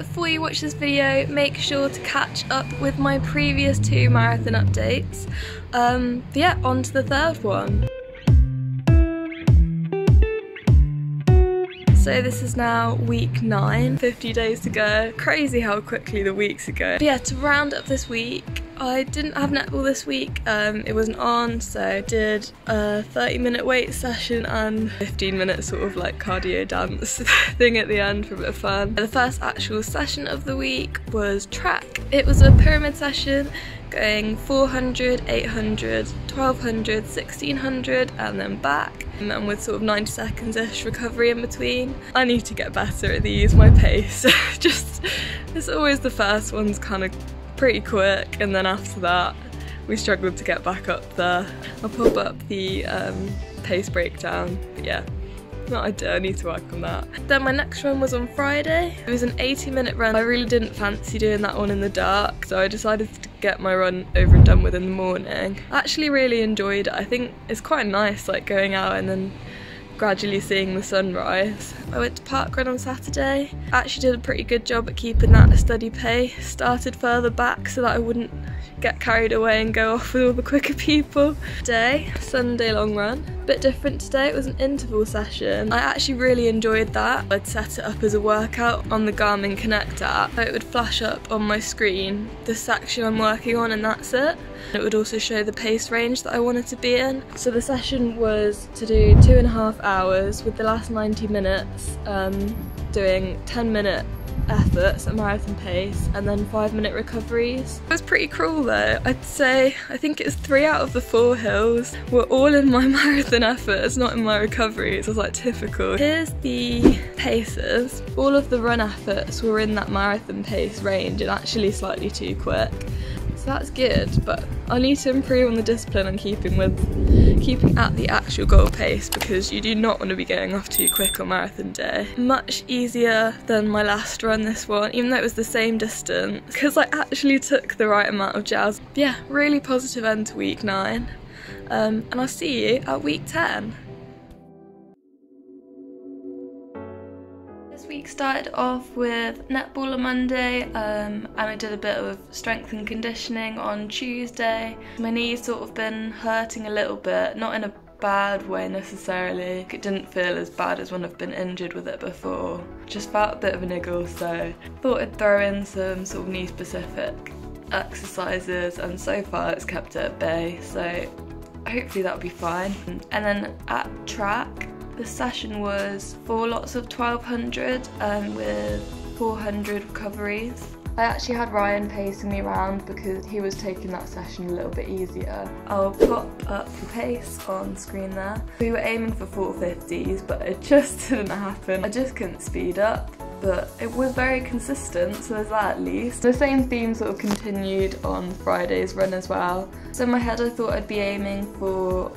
before you watch this video, make sure to catch up with my previous two marathon updates. Um, yeah, on to the third one. So this is now week nine, 50 days to go. Crazy how quickly the weeks are going. But yeah, to round up this week, I didn't have netball this week, um, it wasn't on, so did a 30 minute weight session and 15 minute sort of like cardio dance thing at the end for a bit of fun. The first actual session of the week was track. It was a pyramid session going 400, 800, 1200, 1600 and then back and with sort of 90 seconds-ish recovery in between. I need to get better at these, my pace. Just, it's always the first one's kind of pretty quick and then after that we struggled to get back up there. I'll pop up the um, pace breakdown, but yeah, not ideal, I need to work on that. Then my next run was on Friday. It was an 80 minute run. I really didn't fancy doing that one in the dark, so I decided to get my run over and done with in the morning. I actually really enjoyed it. I think it's quite nice like going out and then gradually seeing the sunrise. I went to parkrun on Saturday. Actually did a pretty good job at keeping that steady pace. Started further back so that I wouldn't get carried away and go off with all the quicker people. Day, Sunday long run. Bit different today, it was an interval session. I actually really enjoyed that. I'd set it up as a workout on the Garmin Connect app. It would flash up on my screen the section I'm working on and that's it. It would also show the pace range that I wanted to be in. So the session was to do two and a half hours with the last 90 minutes um, doing 10 minute efforts at marathon pace and then five minute recoveries. It was pretty cruel though. I'd say I think it's three out of the four hills were all in my marathon efforts, not in my recoveries. I was like typical. Here's the paces. All of the run efforts were in that marathon pace range and actually slightly too quick. That's good, but I need to improve on the discipline and keeping with keeping at the actual goal pace because you do not want to be going off too quick on marathon day. Much easier than my last run this one, even though it was the same distance, because I actually took the right amount of gels. Yeah, really positive end to week nine. Um, and I'll see you at week 10. Started off with netball on Monday um, and I did a bit of strength and conditioning on Tuesday. My knee's sort of been hurting a little bit, not in a bad way necessarily. It didn't feel as bad as when I've been injured with it before. Just felt a bit of a niggle so thought I'd throw in some sort of knee specific exercises and so far it's kept it at bay so hopefully that'll be fine. And then at track the session was four lots of 1200 um, with 400 recoveries. I actually had Ryan pacing me around because he was taking that session a little bit easier. I'll pop up the pace on screen there. We were aiming for 450s but it just didn't happen. I just couldn't speed up but it was very consistent, so there's that at least. The same theme sort of continued on Friday's run as well. So in my head I thought I'd be aiming for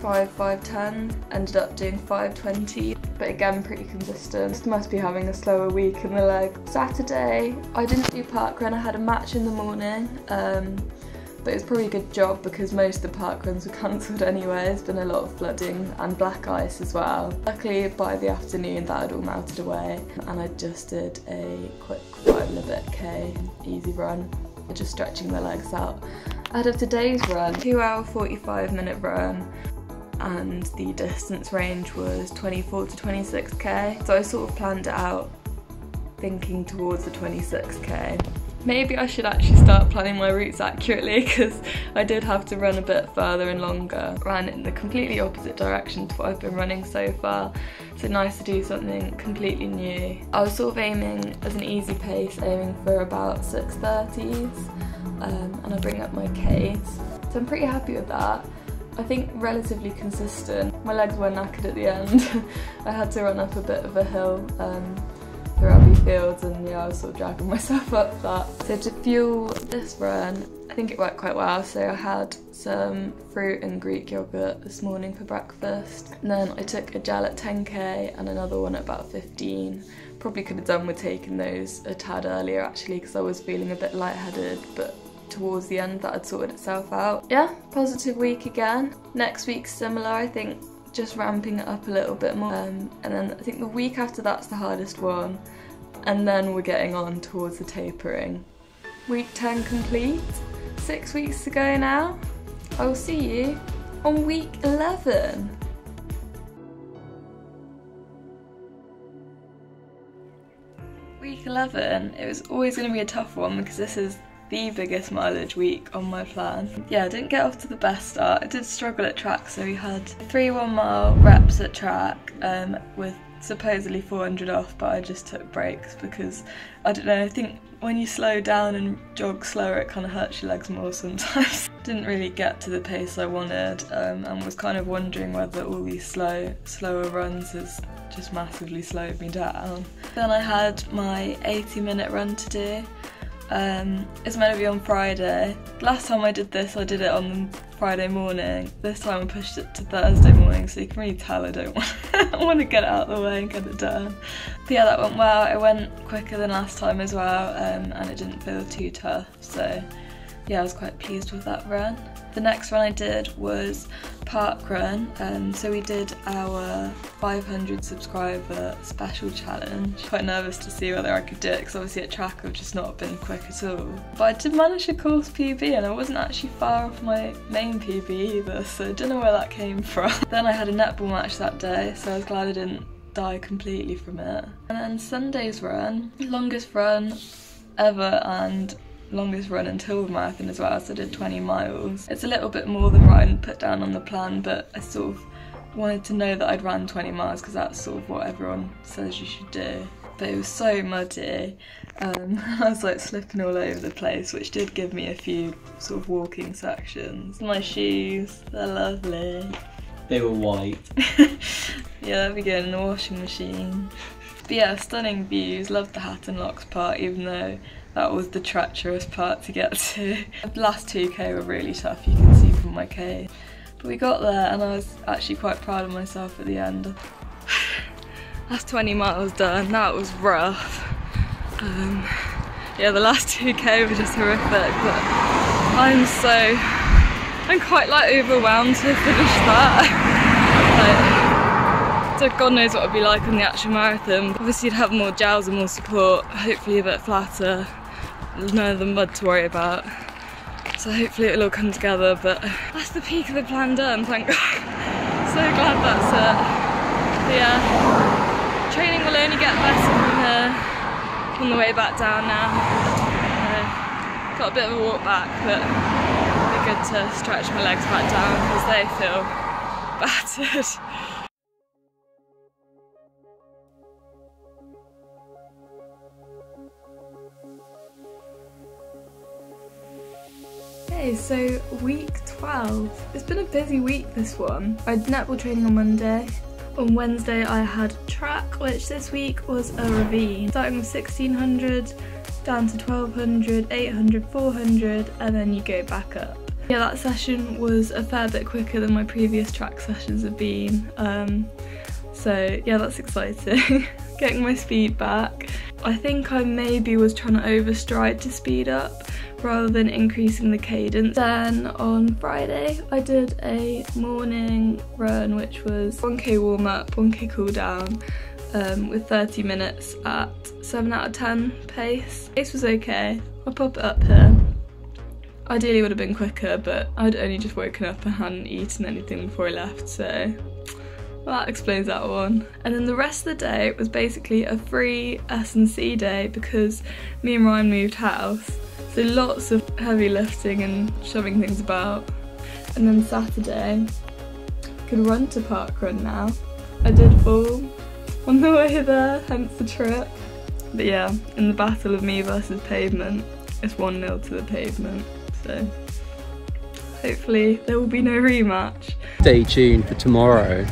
5 510 ended up doing 520 but again pretty consistent must be having a slower week in the leg saturday i didn't do park run i had a match in the morning um, but it was probably a good job because most of the park runs were cancelled anyway. There's been a lot of flooding and black ice as well. Luckily by the afternoon that had all melted away and I just did a quick 5 and a bit k easy run, just stretching the legs out. Ahead of today's run, 2 hour 45 minute run, and the distance range was 24 to 26k. So I sort of planned it out thinking towards the 26k. Maybe I should actually start planning my routes accurately because I did have to run a bit further and longer. Ran in the completely opposite direction to what I've been running so far. So nice to do something completely new. I was sort of aiming as an easy pace, aiming for about 6.30s um, and I bring up my Ks. So I'm pretty happy with that. I think relatively consistent. My legs were knackered at the end. I had to run up a bit of a hill um, through Abbey Fields and yeah, I was sort of dragging myself up that. So to fuel this run, I think it worked quite well. So I had some fruit and Greek yogurt this morning for breakfast. And then I took a gel at 10k and another one at about 15. Probably could have done with taking those a tad earlier actually because I was feeling a bit lightheaded, but towards the end that had sorted itself out. Yeah, positive week again. Next week's similar, I think just ramping it up a little bit more. Um, and then I think the week after that's the hardest one. and then we're getting on towards the tapering. Week 10 complete, six weeks to go now. I will see you on week 11. Week 11, it was always going to be a tough one because this is the biggest mileage week on my plan. Yeah, I didn't get off to the best start. I did struggle at track, so we had three one mile reps at track um, with supposedly 400 off, but I just took breaks because I don't know, I think when you slow down and jog slower, it kind of hurts your legs more sometimes. Didn't really get to the pace I wanted um, and was kind of wondering whether all these slow, slower runs has just massively slowed me down. Then I had my 80 minute run to do um, it's meant to be on Friday. Last time I did this, I did it on Friday morning. This time I pushed it to Thursday morning, so you can really tell I don't want, to get it out of the way and get it done. But yeah, that went well. It went quicker than last time as well, um, and it didn't feel too tough. So yeah, I was quite pleased with that run. The next run I did was park run, um, so we did our 500 subscriber special challenge. Quite nervous to see whether I could do it because obviously at track I've just not been quick at all. But I did manage a course PB and I wasn't actually far off my main PB either, so I don't know where that came from. then I had a netball match that day, so I was glad I didn't die completely from it. And then Sunday's run, longest run ever and longest run until the marathon as well, so I did 20 miles. It's a little bit more than what I put down on the plan, but I sort of wanted to know that I'd run 20 miles because that's sort of what everyone says you should do. But it was so muddy, um, I was like slipping all over the place, which did give me a few sort of walking sections. My shoes, they're lovely. They were white. yeah, we go in the washing machine. But yeah, stunning views, loved the Hatton Locks part even though that was the treacherous part to get to. The last 2k were really tough, you can see from my K. But we got there and I was actually quite proud of myself at the end. That's 20 miles done, that was rough. Um, yeah, the last 2k were just horrific, but I'm so, I'm quite like overwhelmed to finish that. like, so God knows what it'd be like on the actual marathon. Obviously you'd have more gels and more support, hopefully a bit flatter There's none of the mud to worry about. So hopefully it'll all come together, but that's the peak of the plan done, thank God. so glad that's it. But yeah, training will only get better from here, on the way back down now. Uh, got a bit of a walk back, but it'll be good to stretch my legs back down because they feel battered. So week 12. It's been a busy week this one. I had netball training on Monday. On Wednesday I had track, which this week was a ravine. Starting with 1600, down to 1200, 800, 400, and then you go back up. Yeah, that session was a fair bit quicker than my previous track sessions have been. Um, so yeah, that's exciting. Getting my speed back. I think I maybe was trying to overstride to speed up rather than increasing the cadence. Then on Friday I did a morning run which was 1k warm up, 1k cool down um, with 30 minutes at 7 out of 10 pace. Pace was okay, I'll pop it up here. Ideally would have been quicker but I'd only just woken up and hadn't eaten anything before I left so well, that explains that one. And then the rest of the day was basically a free S&C day because me and Ryan moved house. So lots of heavy lifting and shoving things about. And then Saturday, I could run to parkrun now. I did fall on the way there, hence the trip. But yeah, in the battle of me versus pavement, it's 1-0 to the pavement. So hopefully there will be no rematch. Stay tuned for tomorrow.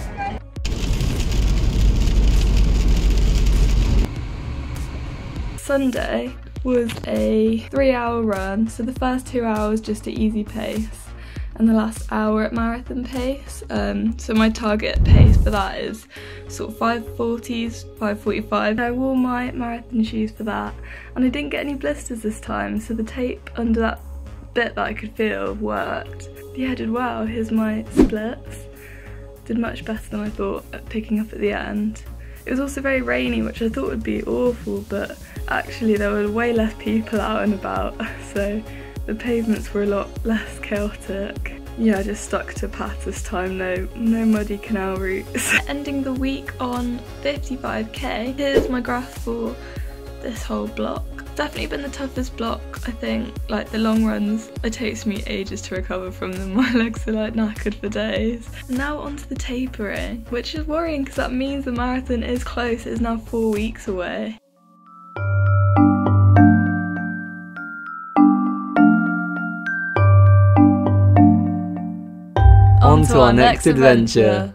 Sunday, was a three hour run. So the first two hours just at easy pace and the last hour at marathon pace. Um, so my target pace for that is sort of 540s, 545. I wore my marathon shoes for that and I didn't get any blisters this time so the tape under that bit that I could feel worked. Yeah, I did well. Here's my splits. Did much better than I thought at picking up at the end. It was also very rainy which I thought would be awful but Actually, there were way less people out and about, so the pavements were a lot less chaotic. Yeah, I just stuck to path this time, no, no muddy canal routes. Ending the week on 55k. Here's my graph for this whole block. Definitely been the toughest block, I think. Like the long runs, it takes me ages to recover from them. My legs are like knackered for days. Now onto the tapering, which is worrying because that means the marathon is close. It's now four weeks away. On to our next adventure.